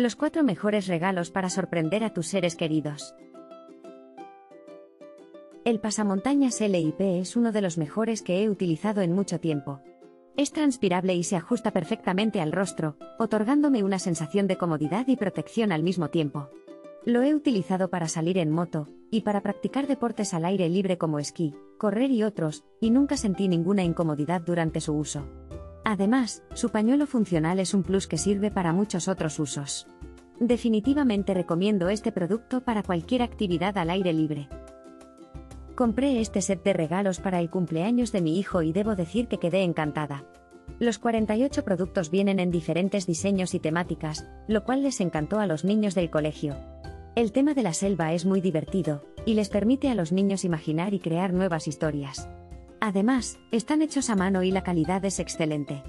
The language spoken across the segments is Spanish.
Los cuatro mejores regalos para sorprender a tus seres queridos. El pasamontañas LIP es uno de los mejores que he utilizado en mucho tiempo. Es transpirable y se ajusta perfectamente al rostro, otorgándome una sensación de comodidad y protección al mismo tiempo. Lo he utilizado para salir en moto, y para practicar deportes al aire libre como esquí, correr y otros, y nunca sentí ninguna incomodidad durante su uso. Además, su pañuelo funcional es un plus que sirve para muchos otros usos. Definitivamente recomiendo este producto para cualquier actividad al aire libre. Compré este set de regalos para el cumpleaños de mi hijo y debo decir que quedé encantada. Los 48 productos vienen en diferentes diseños y temáticas, lo cual les encantó a los niños del colegio. El tema de la selva es muy divertido, y les permite a los niños imaginar y crear nuevas historias. Además, están hechos a mano y la calidad es excelente.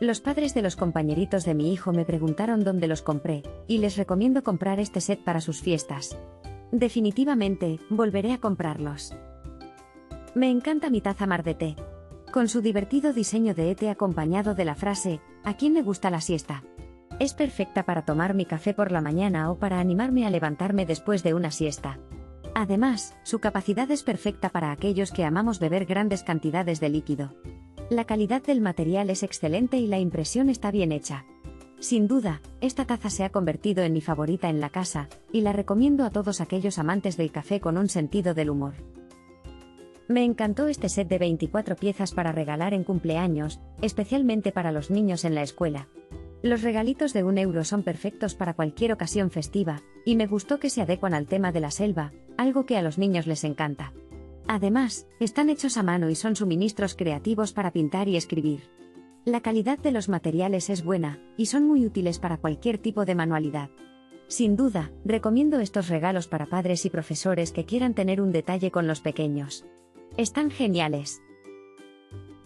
Los padres de los compañeritos de mi hijo me preguntaron dónde los compré, y les recomiendo comprar este set para sus fiestas. Definitivamente, volveré a comprarlos. Me encanta mi taza mar de té. Con su divertido diseño de ETE acompañado de la frase, ¿a quién le gusta la siesta? Es perfecta para tomar mi café por la mañana o para animarme a levantarme después de una siesta. Además, su capacidad es perfecta para aquellos que amamos beber grandes cantidades de líquido. La calidad del material es excelente y la impresión está bien hecha. Sin duda, esta taza se ha convertido en mi favorita en la casa, y la recomiendo a todos aquellos amantes del café con un sentido del humor. Me encantó este set de 24 piezas para regalar en cumpleaños, especialmente para los niños en la escuela, los regalitos de un euro son perfectos para cualquier ocasión festiva, y me gustó que se adecuan al tema de la selva, algo que a los niños les encanta. Además, están hechos a mano y son suministros creativos para pintar y escribir. La calidad de los materiales es buena, y son muy útiles para cualquier tipo de manualidad. Sin duda, recomiendo estos regalos para padres y profesores que quieran tener un detalle con los pequeños. Están geniales.